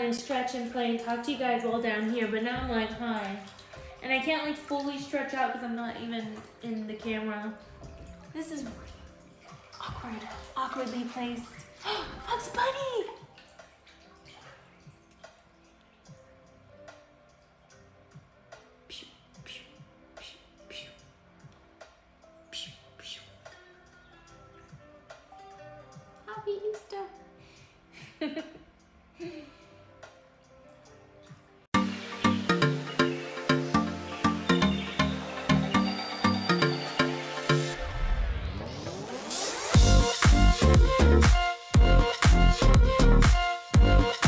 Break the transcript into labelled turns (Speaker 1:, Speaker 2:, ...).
Speaker 1: and stretch and play and talk to you guys while down here, but now I'm like, hi. And I can't like fully stretch out because I'm not even in the camera. This is awkward, awkwardly placed. Bugs Bunny! Happy Easter!